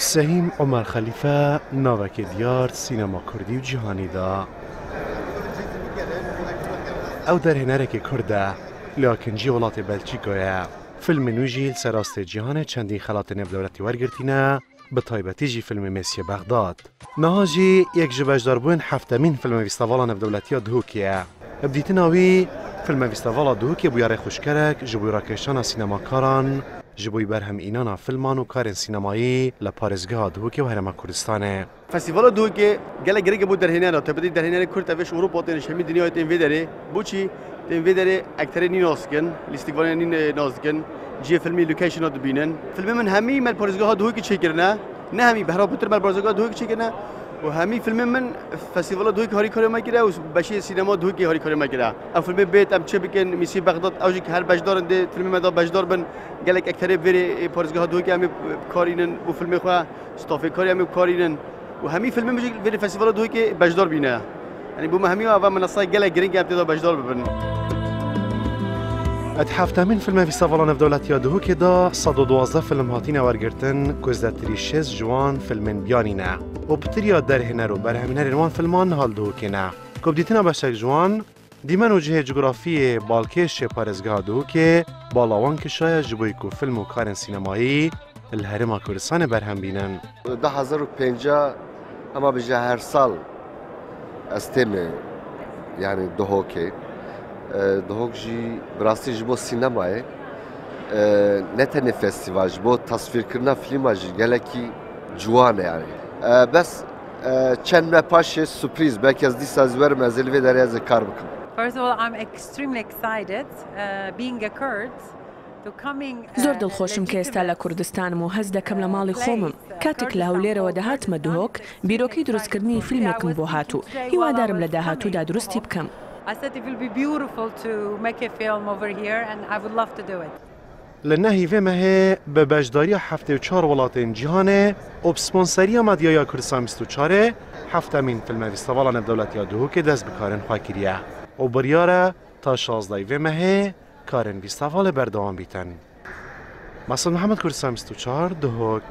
سهیم عمر خلیفه ناوک دیار سینما کردی و جیهانی دا. أو در هنرک کرده لیاکن جی ولات بلچیکویا فیلم نوجیل سراست جیهان چندین خلات نب دولتی ورگرتینه به تایبەتی جی فیلم مسی بغداد. نهاجی یک جبهدار بوون هەفتەمین فیلم ویستاواڵە نەفدەولەتیە دووکیە ئەبدیتناوی فیلم ویستاواڵە دووکێ بویارە خوشکەرێک ji بوی ڕاکێشانە سینەماکاران ji بوی بەرهەم ئینانا فیلمان و کارên سینەمایی لە پارێزگەها دووکێ و هەرێمە کوردستانê فستیڤالە دووکێ gelek girêge bû derhênera te bidî derhênerê Kurd ev Ewropa tên hemî dinyayê tên vê derê bûçî tên vê derê ekterê nî naskin lîstikvanê nî naskin ciyê filmî location'a dibînin filmê min hemî mel parêzgeha duhokî çêkirine ne hemî behra bitir mel parêzgeha duhokî çêkirine و همی فیلم من فستیوال دوی کاری کاری ما کرده و بشی سینما دوی کاری کاری ما کرده أو فیلم بیت ام چه بکن میسی بغداد أو جی که هر بجدارن ده فیلم مدا بجدار بن گلک اکتره بری پارزگاه دوی که همی کارینن و فیلم خواه ستافه کاری همی کارینن و همی فیلم بجی بری فستیوال دوی که بجدار بینه. یعنی بوم همی و اول منصای گلک گرنگ هم تیدا بجدار ببرن موسیقی ئەت هەفتەمین فیلمە فیستاڤڵە نەفدەولەتیا دووکێدا 112 فیلم هاتینە وەرگرتن کوزدەتری شێز جوان فیلمن بیانینە و پتریا دەرهێنەر و بەرهەمینەرێن وان فیلمان هەڵ دووکێنە کۆبدیتنە بەشێک جوان. دیمەن و جهێ جوگرافیە بالکێشێ پارێزگا دووکێ باڵاوان کشایە ji بۆی و فیلم و کارن هەرێما کوردستانê berhem bînin. 2050 ئەمە بژە هەر ساڵ ئەستێمێ یعنی دهۆکێ دهۆک ژی براستی ji بۆ سینەمایە نەتەنێ فستیڤال ji بۆ تەسفیرکردنا فلیما ژی gelekî ciwanê yani bes çend me paşê sürpriz belki ez dîsa zwerim ez vê derê ez kar bikim. First of all, I'm extremely excited uh, being a Kurd. زۆر دڵخۆشم کە ئێستا لە کوردستانم و هەز دەکەم لە ماڵی خۆمم کاتێک لە هەولێرەوە دەهاتمە دوهۆک بیرۆکەی دروستکردنی فیلمێکم بۆ هاتوو هیوادارم لە داهاتوودا درستی بکەم. I said it will be beautiful to make a film over here and I would love to do it. لنهی و مه به بجداری 74 ولات جهان و سپانسری مدیای کردستان 24 هفتمین فیلم فستیوال دولت یادهو که دست به کارن خواه و بریاره تا 16 و مه کارن فستیوال بردوام بیتن. مسعود محمد کردستان 24 دهوک